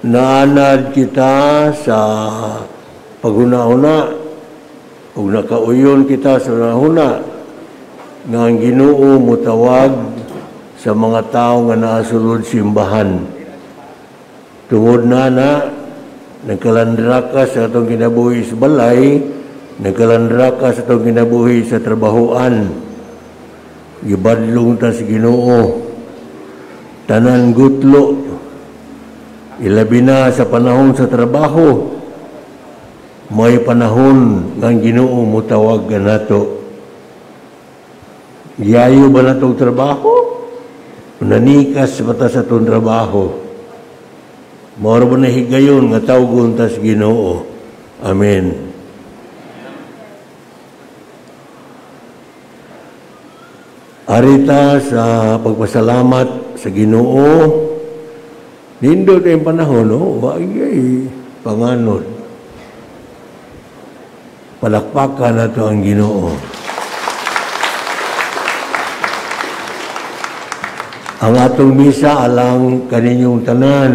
naanad kita sa paghuna-huna ug nakauyon kita sa nahuna nga ang Ginoo mutawag sa mga tao nga naasulod simbahan. Tungod na na nagkalandra ka sa atong kinabuhi sa balay nagkalandra ka sa atong kinabuhi sa trabahoan. Gibadlong ta sa Ginoo. Tanan gutlo ilabi na sa panahon sa trabaho may panahon ang Ginoo mutawag ka nato Yayo ba na itong trabaho? Nanikas ba ta sa itong trabaho? Moro ba na higayon nga tawgon tas ginoo? Amen. Arita sa pagpasalamat sa ginoo, nindot yung panahon, no? Wagay, panganod. Palakpakan na to ang ginoo. Ang atong misa alang kaninyong tanan.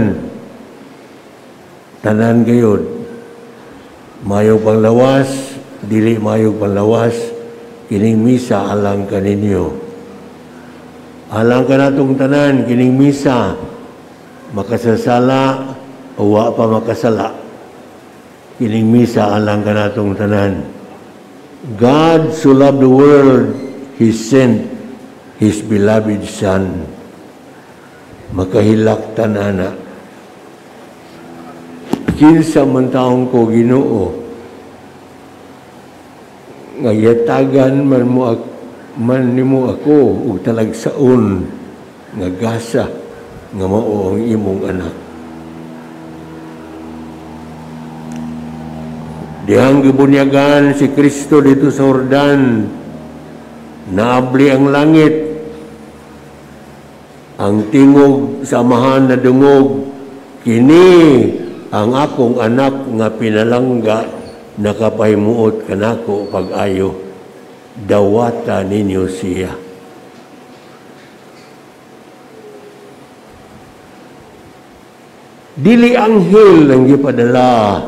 Tanan gayod. Mayong panglawas, dili mayong panglawas, kining misa alang kaninyo. Alang ka natong tanan, kining misa, makasasala, o wa pa makasala. Kining misa alang ka natong tanan. God so loved the world, He sent His beloved Son makahilaktan ana. Kinsa man taong ko ginoo, nga yatagan man mo man nimo ako ug talagsaon nga gasa nga mao ang imong anak. Dihang gibunyagan si Kristo dito sa Jordan, naabli ang langit, ang tingog samahan na dungog kini ang akong anak nga pinalangga nakapahimuot kanako pag-ayo dawata ninyo siya dili anghel ang gipadala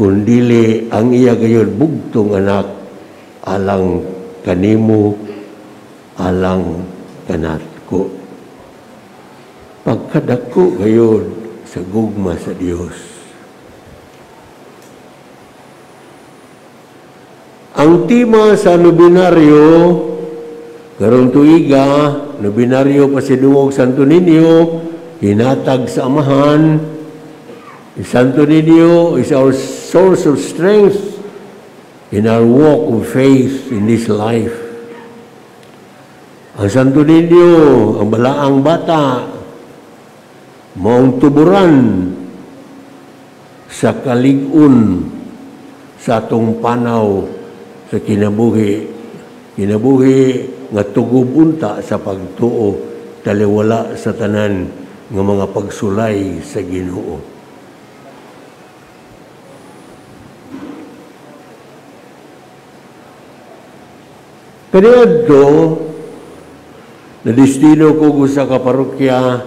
kun dili ang iya gayon bugtong anak alang kanimo alang kanat ko. Pagkadako gayon sa gugma sa Dios. Ang tema sa nobinaryo, karong tuiga, nobinaryo pa si Dungog Santo Niño, hinatag sa amahan, Santo Niño is our source of strength in our walk of faith in this life. Ang Santo Niño, ang balaang bata, maong tuburan sa kaligun sa atong panaw sa kinabuhi. Kinabuhi nga tugubunta sa pagtuo taliwala sa tanan nga mga pagsulay sa Ginoo. Kaniadto, na destino ko sa kaparokya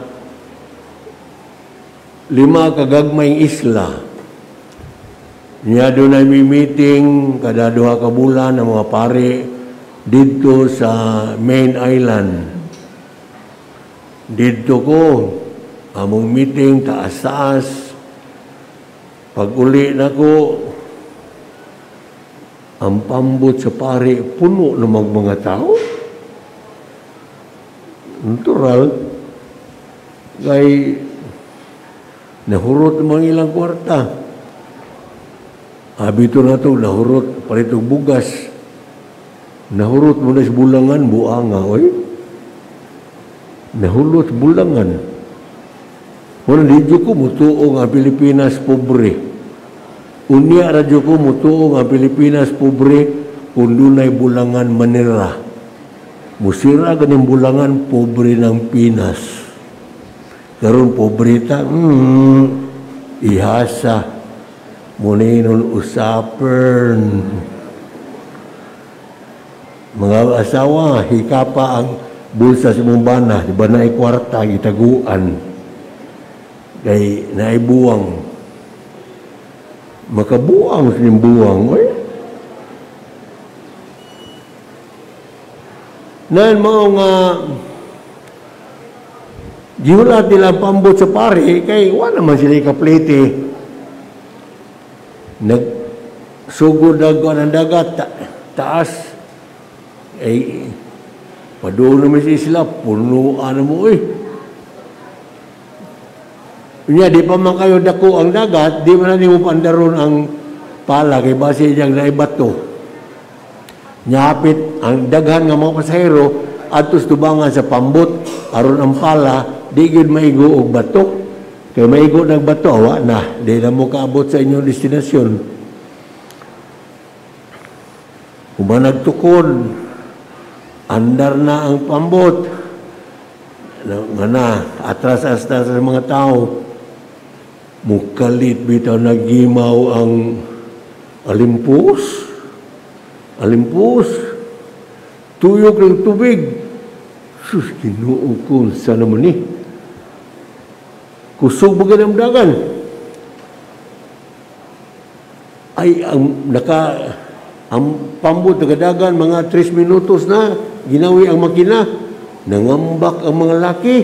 lima kagagmayng isla niya doon ay may meeting kada duha ka bulan ng mga pare dito sa main island dito ko among meeting taas-taas pag uli na ko ang pambot sa pare puno ng mga tao. Natural. Kay nahurot mga ilang kwarta. Abito na to nahurot paritong bugas. Nahurot mo na sa bulangan buanga oy. Nahulot bulangan wala di ko mutuo nga Pilipinas pobre unya radyo ko mutuo nga Pilipinas pobre kung dunay bulangan manira Musira ganing bulangan pobre ng Pinas. Karon pobrita, mm, ihasa. Muninon usapern. Mga asawa, hikapa ang bulsa sa mumbana, di ba na kwarta, itaguan. Kay naibuwang makabuang sa buwang oy. Nan mao nga gihulat nila pambot sa pare kay wala naman sila kaplete nag sugod na ang dagat ta, taas. Ay padoon naman si sila punuan mo eh Unya, di pa man kayo dako ang dagat, di man na mo pandaron ang pala kay base diyang naibato. Nyapit ang daghan nga mga pasahero atos tubangan sa pambot aron ang pala di gid maigo og bato. Kay maigo ng bato awa na di na mo kaabot sa inyong destinasyon. Kung nagtukod, andar na ang pambot, nga na, atras-atras sa mga tao, mukalit bitaw nagimaw ang alimpus? Alimpus? Tuyok ng tubig. Sus kinuo ko sa naman ni. Kusog ba ng dagan. Ay ang naka ang pambot nagadagan mga 3 minutos na ginawi ang makina. Nangambak ang mga laki.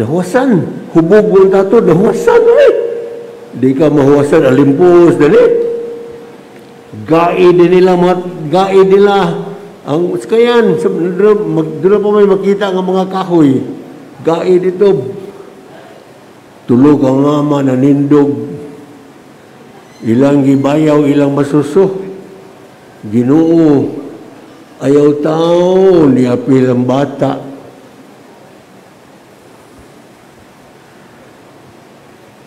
Nahuwasan. Hubog ang tato nahuwasan eh di ka mahuwasan alimpos dali. Gai din nila gai nila ang skayan doon pa may makita ng mga kahoy. Gai dito. Tulog ang ama nanindog. Ilang gibayaw ilang masuso. Ginoo ayaw tao ni apil ang bata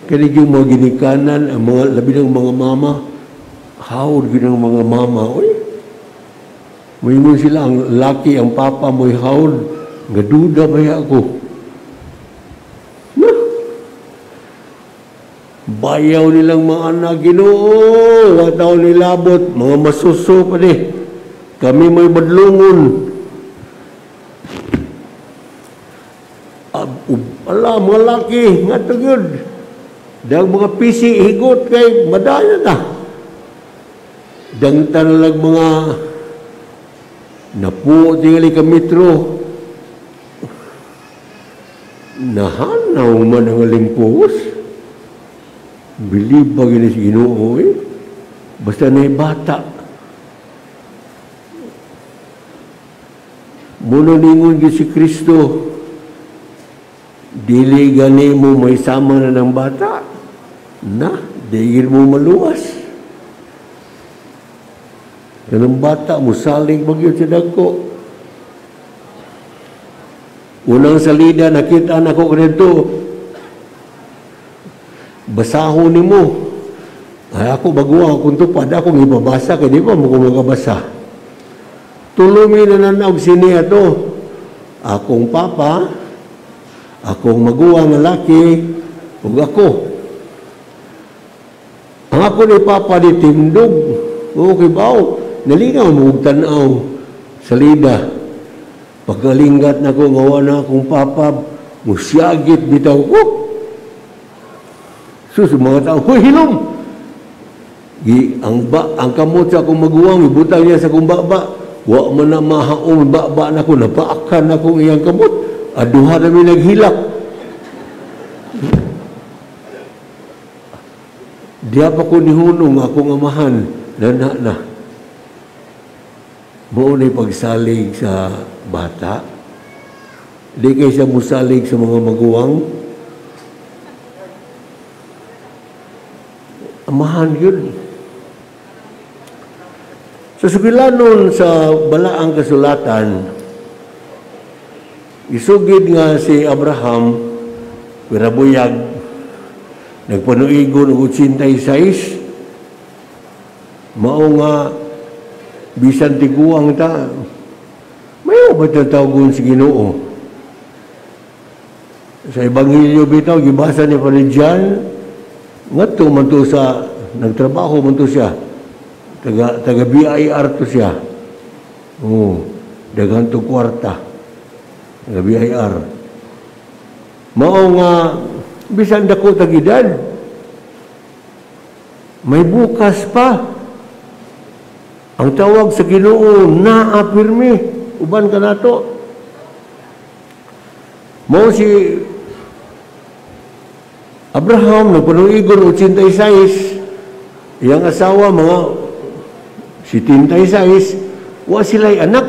Kani yung mga ginikanan, ang mga labi ng mga mama, hawd gid ng mga mama, oy. Moingon sila ang laki ang papa mo'y hawd, nga duda ba ako? Na. Bayaw nilang mga anak, ginoo, wataw nilabot, mga masuso pa ni. Kami may badlungon. Ala, mga laki, nga tagod. Dang mga pisi higot kay madaya na. Dang tanalag mga napuo tingali ka metro. Nahanaw man ang limpos. Bilib ba gini si Ginoo eh. Basta na bata. Muna ningon si Kristo, dili gani mo may sama na ng bata na, digil mo maluwas. Ganang bata, musaling bagyo sa dagko. Unang salida, nakita na ko ganito, basahon ni mo. Ay ako baguang kung tupad ako ibabasa kay di pa mo magabasa. Tulumi na nanaog siniya to. Akong papa, akong maguwang lalaki, ug ako. Ako ni Papa di tindog. Okay ba? Nalingaw mo tanaw sa lida. Pagkalingat na ko, ngawa na akong Papa, musyagit bitaw ko. Sus, mga tao, huy, hilom! Gi, ang ba, ang kamot sa akong maguwang, ibutang niya sa akong baba. Wa man na mahaong baba na ko, napaakan na akong iyang kamot. Aduha na may naghilak. Diya pa ko nihunong akong amahan na na na pagsalig sa bata. Di kay siya musalig sa mga maguwang. Amahan yun. Sa sugilanon sa balaang kasulatan, isugid nga si Abraham, pirabuyag, Nagpanuigo ng 86. Mao nga bisan tiguang ta. May ba tawgon si Ginoo? Sa Ebanghelyo bitaw gibasa ni Panijan ngadto man to sa nagtrabaho man to siya. Taga taga BIR to siya. Oh, daghan to kwarta. Taga BIR. Mao nga bisan dako tagidad. May bukas pa. Ang tawag sa Ginoo naa pirmi uban ka nato. Mo si Abraham nagpanuigon 86 iyang asawa mga 76 wa sila'y anak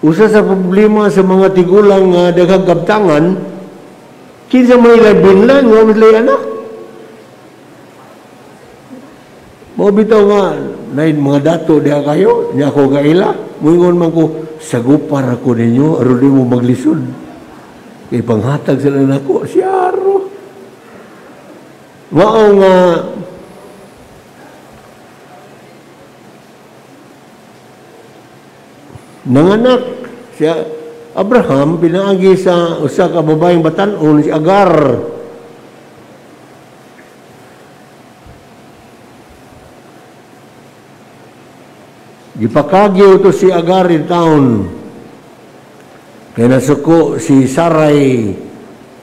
usa sa problema sa mga tigulang nga daghang kinsa may labinlan nga may anak. Mo bitaw nga nay mga dato diha kayo nya ko gaila moingon man ko sagupar ako ninyo aron mo maglisod. Kay panghatag sila nako si Aro. Mao nga nanganak siya Abraham pinaagi sa usa ka babaeng batan-on si Agar Gipakagyo to si Agar in town. Kaya nasuko si Saray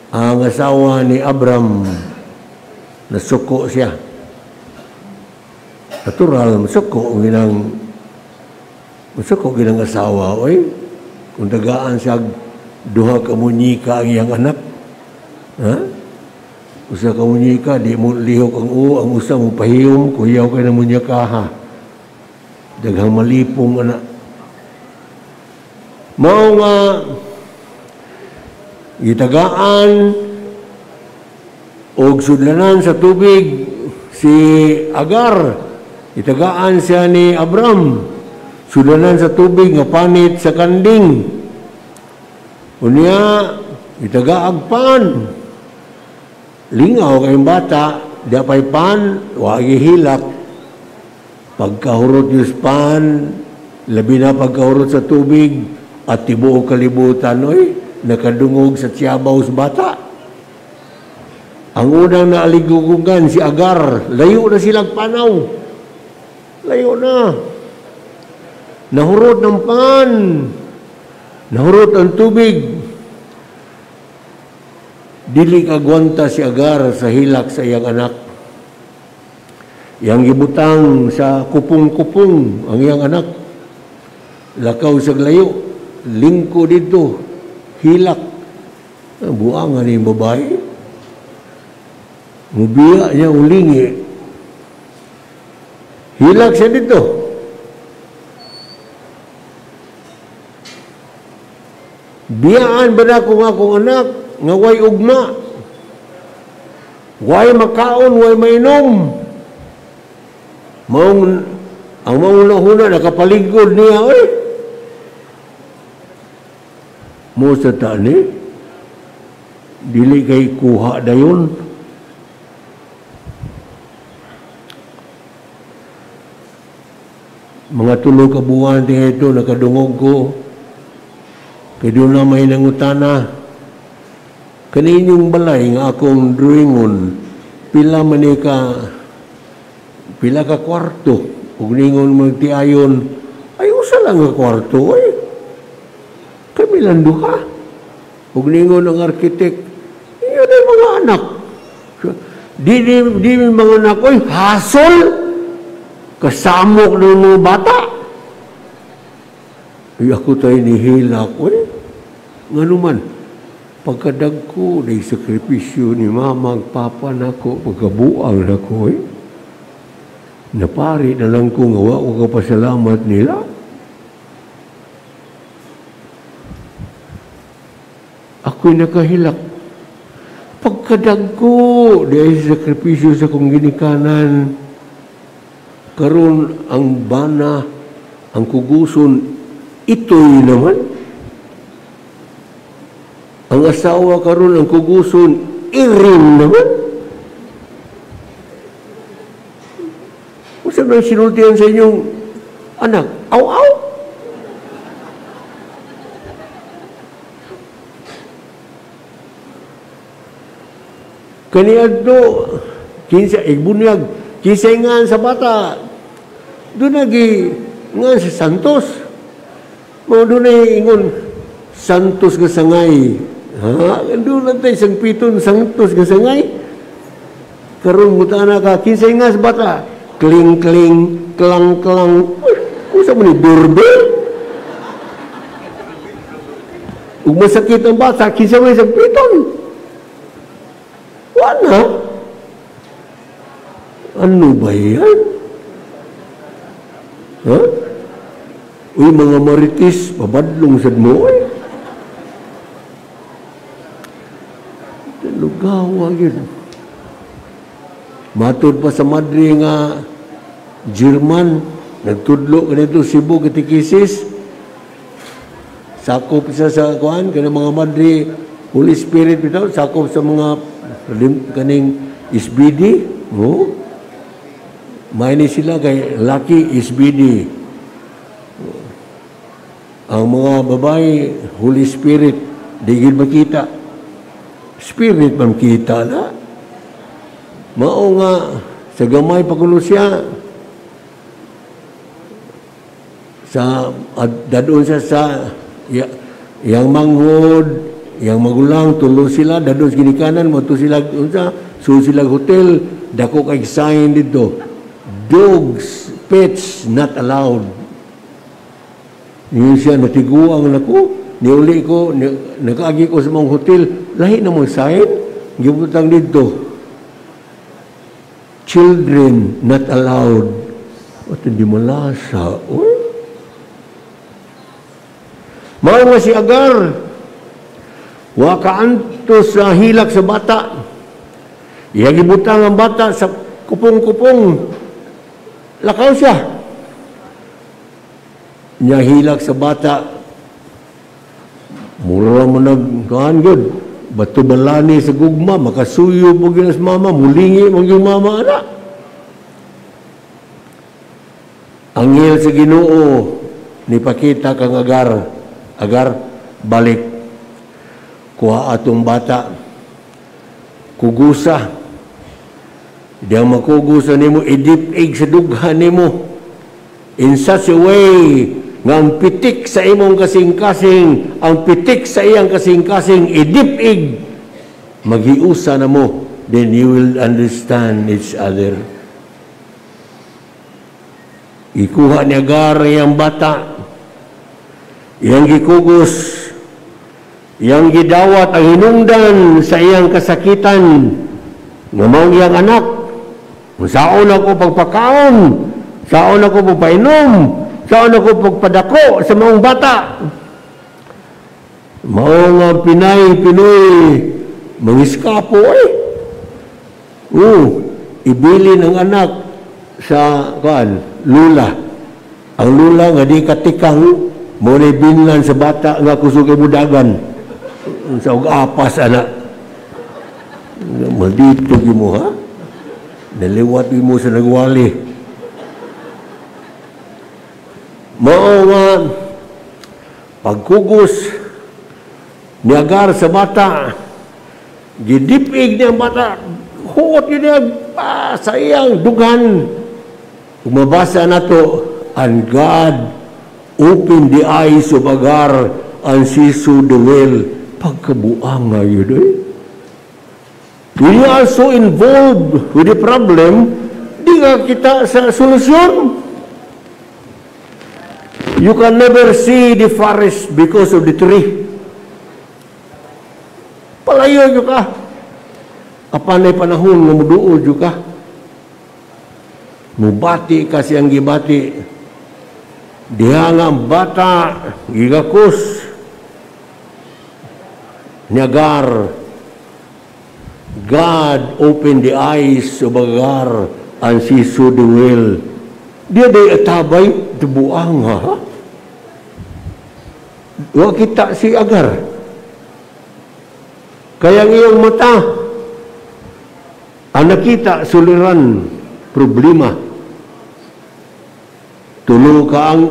ang asawa ni Abram. Nasuko siya. Natural, masuko ang ginang masuko ginang asawa. Oy, kung tagaan siya duha ka munyika ang iyang anak. Ha? Usa ka munyika, di mo lihok ang u, ang usa mo pahiyom, kuyaw kay na munyaka ha daghang malipong ana mao nga gitagaan og sudlanan sa tubig si Agar itagaan siya ni Abram sudlanan sa tubig nga panit sa kanding unya itagaag pan lingaw kayong bata dapay pan wagi hilak pagkahurot yung span, labi na pagkahurot sa tubig, at tibuok kalibutan, oy, nakadungog sa tiyabaw sa bata. Ang unang naaligugugan, si Agar, layo na silang panaw. Layo na. Nahurot ng pan. Nahurot ang tubig. Dili kagwanta si Agar sa hilak sa iyang anak. Yang gibutang sa kupong-kupong ang iyang anak. Lakaw sa layo, lingko dito, hilak. Buang ni babae. Mubiya niya ulingi. Hilak siya dito. Biyaan ba na kung akong anak nga way ugma? Way makaon, way mainom. Maong ang mauna huna nakapaligod niya oy. Mo sa tani dili kay kuha dayon. Mga tulo ka buwan din ito nakadungog ko. Kay doon na may nangutana. Kaninyong balay nga akong drawingon, pila man ka pila ka kwarto. Ug ningon magtiayon ay usa lang nga kwarto ay kami lang duha. Ug ningon ang arkitek iyon ay mga anak. Di di, di mga anak oy hasol. Kasamok ng mga bata ay ako tayo nihila ko eh nga naman pagkadag ko na sakripisyo ni mama papa nako pagkabuang nako eh napari na lang kung awa ko kapasalamat nila. Ako'y nakahilak. Pagkadag ko, dahil sa sakripisyo sa kong ginikanan, karon ang bana, ang kuguson, ito'y naman. Ang asawa karon ang kuguson, irin naman. Sa nang sinultihan sa inyong anak, aw-aw. Kaniadto, kinsa igbunyag, kinsa nga sa bata, doon nagi nga sa Santos. Mo doon ay ingon, Santos nga sangay, Ha, doon lang tayo isang piton, sangtos, kasangay. Karoon mo na ka, kinsay nga sa bata. Kling, kling, klang, klang. Kung sa mo ni doorbell? Kung masakit ang bata, kinsay nga isang piton. Wala. Ano ba yan? Ha? Uy, mga maritis, pabadlong sa mo eh. Lugawa yun. Matod pa sa Madre nga German, nagtudlo ganito Cebu katikisis. Sakop siya sa kuan kanang mga Madre Holy Spirit bitaw sakop sa mga kaning SBD, oh. May ni sila kay Lucky SBD. Ang mga babae Holy Spirit digid makita spirit man kita na. Mao nga, sa gamay pagulo siya, sa, at dadon siya sa, ya, yang manghod, yang magulang, tulo sila, dadon sa ginikanan, mo sila, unsa, so sila hotel, dako kay sign dito, dogs, pets, not allowed. Yun siya, natiguang na ko, niuli ko, nag-agi ko sa mga hotel, lahi na mong sign, gibutang dito, children not allowed. At hindi mo lasa. Uy. Mao nga si Agar, wa kaanto sa hilak sa bata. Iya gibutang ang bata sa kupong-kupong. Lakaw siya. Niya hilak sa bata, Mura mo nagkaan yun. Bato balani sa gugma, makasuyo mo ginas mama, mulingi mo yung mama anak. Angil sa ginoo, ni pakita kang agar, agar, balik. Kuha atong bata, kugusa. Di ang makugusa ni mo, idipig sa dughan ni mo. In such a way, nga ang pitik sa imong kasing-kasing, ang pitik sa iyang kasing-kasing, idipig, magiusa na mo, then you will understand each other. Ikuha ni Agar iyang bata, iyang gikugos, iyang gidawat ang hinungdan sa iyang kasakitan, nga mao iyang anak. Saon ako pagpakaon, saon ako pagpainom, Saan ako pagpadako sa mga bata? Mga Pinay, Pinoy, mangiskapo eh. Oo, ibili ng anak sa kan, lula. Ang lula nga di katikang mo binlan sa bata nga kusog mudagan sa apas anak. Maldito mo ha? Naliwat mo sa nagwali. Mao pagkugos ni Agar sa bata gidipig niya bata huot yun niya ah, sa iyang dugan umabasa na to and God open the eyes of Agar and she saw the well pagkabuang nga yun eh When you are so involved with the problem, di nga kita sa solusyon. You can never see the forest because of the tree. Palayo nyo ka. Apanay panahon nga muduod nyo ka. Mubati kasi ang gibati. Diha nga bata, gigakos, Niagar. God opened the eyes of Agar and she saw the well. Dia day atabay, tubuang ha. Wa kita si Agar. Kaya ang iyong mata, ang nakita suliran problema. Tulo ka ang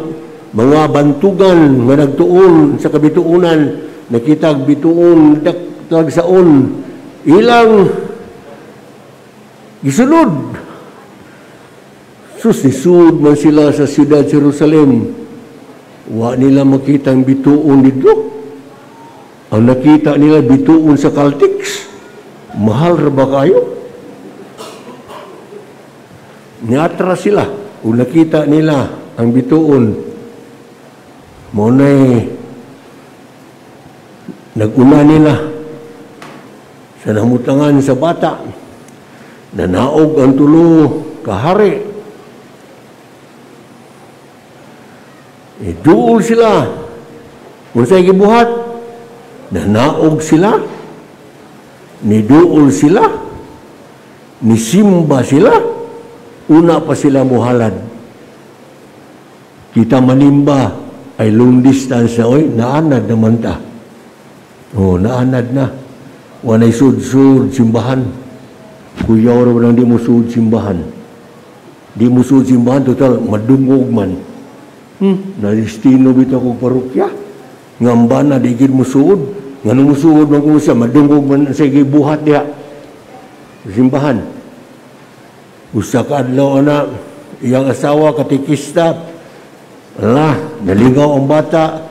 mga bantugan nga nagtuon sa kabituunan, nakita bituon tag saon ilang gisunod sus nisud man sila sa siyudad Jerusalem Wa nila makita ang bituon dito. Ang nakita nila bituon sa Caltex, mahal ra ba kayo? Niatra sila. Kung nakita nila ang bituon, Monay, naguna nila sa namutangan sa bata, nanaog ang tulo kahari. Iduol sila. Kung sa'y gibuhat, nanaog sila, niduol sila, nisimba sila, una pa sila muhalad. Kita manimba ay long distance na, oy, naanad naman ta. Oh, naanad na. Wanay sud-sud simbahan. Kuyaw raw nang di mo sud simbahan. Di mo sud simbahan, total, madungog man. Hmm, na-destino bito kong parokya. Ngamba na, di gid mo suod. Nga nung musuod man kung siya, madungog man sa buhat diha. Simbahan. Usa ka adlaw na, iyang asawa, katikista, ala, nalingaw ang bata,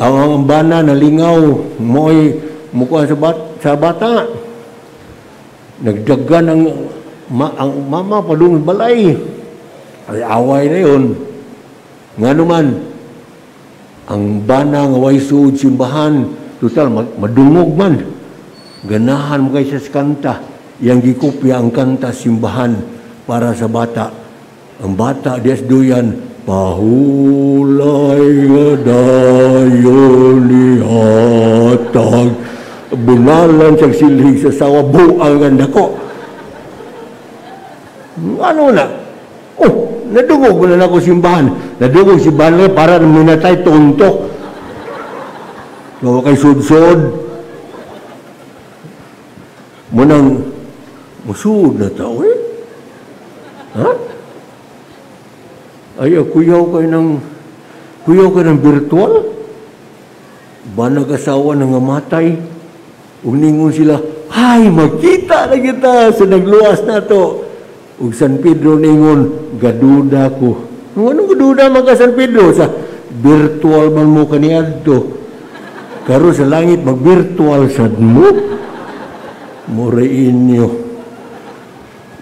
ang ang bana nalingaw, mo'y mukha sa, bat, sa bata. Nagdagan ang, ma, ang mama padung balay. Ay away na yun. Nga naman, ang bana nga way suod simbahan, total madungog man. Ganahan mo kayo sa kanta. Yang gikopya ang kanta simbahan para sa bata. Ang bata, dias duyan, Pahulay nga dayon ni hatag. Bunalan sa silhig sa sawa, buang ganda ko. Ano na? Nadungog na ako simbahan. Nadungog si Banle para na minatay tuntok. Gawa kay sud-sud. Munang musud na tao eh. Ha? Ay, ah, kuyaw kayo ng kuyaw kayo ng virtual? Ba nag-asawa na nga? Uningon sila, ay, magkita na kita sa nagluwas na to. Ug San Pedro ningon, gaduda ko. Anong gaduda mga San Pedro? Sa virtual man mo kaniadto. Karo sa langit, mag-virtual sad mo. Mura inyo.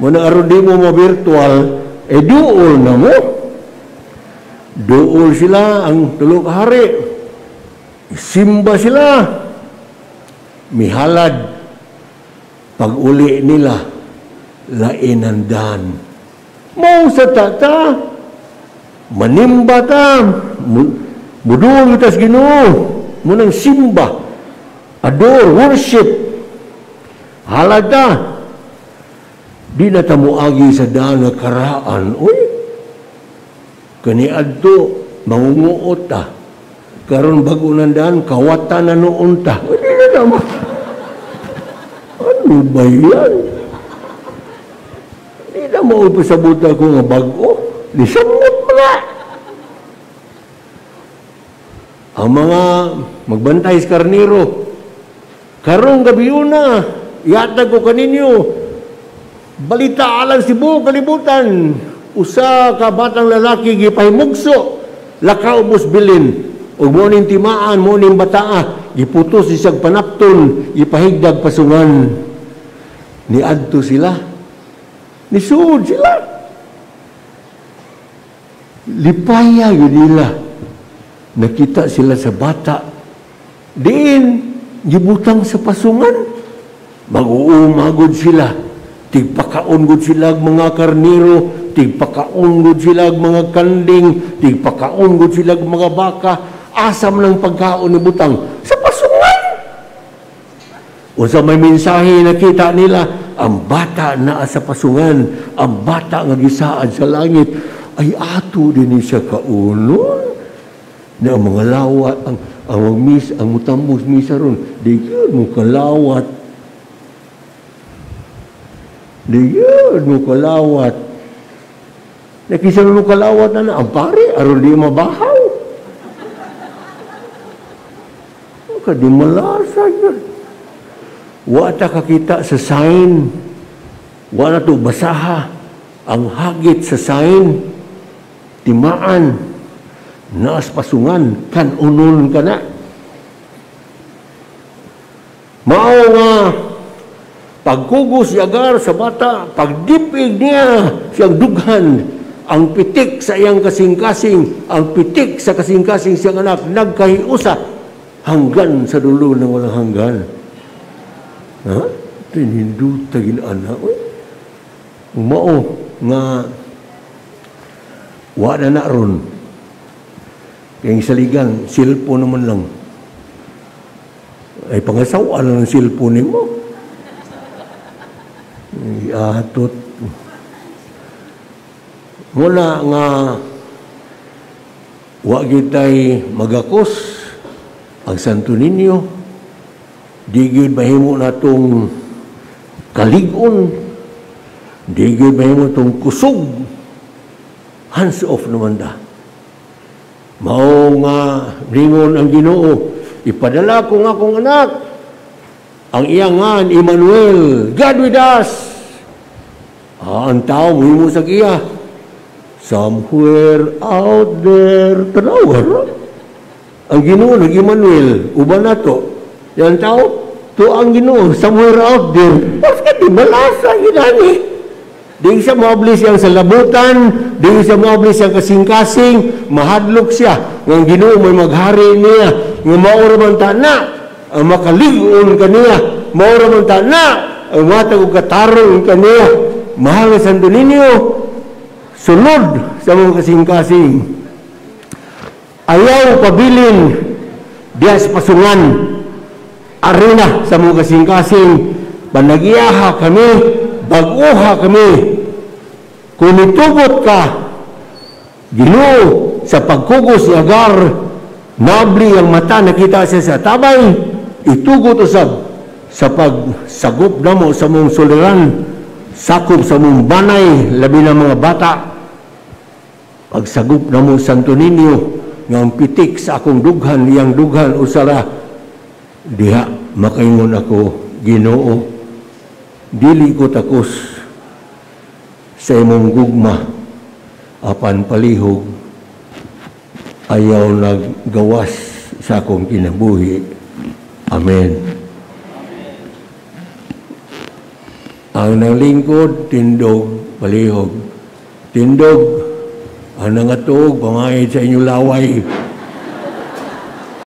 Muna aron di mo ma-virtual, eh duol na mo. Duol sila ang tulog hari. Simba sila. Mihalad. Pag uli nila, lainandan. Mau sa tata, manimba ta, mudul kita ginoo, munang simba, adore, worship, halada, di na ta muagi sa daan nga karaan, uy, kani adto, mangunguot ta, karon bago nandaan, kawatan na noon ta, di? Na mo ipasabot ako nga bago. Lisamot mo na. Ang mga magbantay sa karniro, karong gabi na, ihatag ko kaninyo, balita alang Cebu, kalibutan, usa ka batang lalaki gipahimugso, lakaw bus bilin, ug mo timaan, mo ning bataa, giputos isag panapton, ipahigdag pasungan. Ni adto sila, nisuod sila. Lipaya yun nila. Nakita sila sa bata. Diin, gibutang sa pasungan. Mag-uumagod sila. Tigpakaungod sila ang mga karniro. Tigpakaungod sila ang mga kanding. Tigpakaungod sila ang mga baka. Asam ng pagkaon ni butang sa. O sa may mensahe nakita nila, ang bata na sa pasungan, ang bata nga gisaad sa langit, ay ato din siya kaunon. Na ang mga lawat, ang, ang mis, ang mutambos misa ron, di yun mo kalawat. Di yun mo kalawat. Nakisa mo kalawat na na, ang pare, aron di mabahaw. Kadi malasa yun. Wata kakita sa sign. Wala to basaha. Ang hagit sa sign. Timaan. Naas pasungan. Kan unon ka na. Mao nga pagkugos si Agar sa bata, pagdipig niya siyang dughan, ang pitik sa iyang kasing-kasing, ang pitik sa kasing-kasing siyang anak, nagkahiusa hanggan sa dulo ng walang hanggan. Ha? Tininduta anak. Mao nga wa na na ron. Kaya saligan, silpo naman lang. Ay pangasawa lang ng ni mo. Atot. Mula nga wa gitay magakos ang Santo Niño di gyud mahimo natong kaligon. Di gyud mahimo tong kusog. Hands off naman da. Mao nga ringon ang Ginoo ipadala ko nga akong anak ang iyangan Emmanuel. God with us. Ah, ang tao mo sa iya somewhere out there tanawa ang Ginoo nag Emmanuel uban nato yan tao to ang Ginoo somewhere out there bakit di malasa ginani Di siya mablis siyang sa labutan, di siya mablis siyang kasing-kasing, mahadlok siya. Nga ginoo may maghari niya, nga maura man ta na, ang makaligon kaniya, maura man ta na, ang matag katarong kaniya. Mahal na Santo Niño, sunod sa mga kasing-kasing. Ayaw pabilin diya sa pasungan, arena sa mga kasing-kasing, panagiyaha kami, baguha kami. Kung itugot ka, Ginoo, sa pagkugos ni Agar, nabli ang mata, nakita siya sa tabay, itugot usab sa pagsagop na mo sa mong suliran, sakop sa mong banay, labi ng mga bata, pagsagop na mo Santo Niño, nga ang pitik sa akong dughan, iyang dughan usara, diha makaingon ako, Ginoo, dili ko takos sa imong gugma apan palihog ayaw naggawas sa akong kinabuhi. Amen. Ang nanglingkod, tindog, palihog. Tindog, ang nangatuog, pangayad sa inyong laway,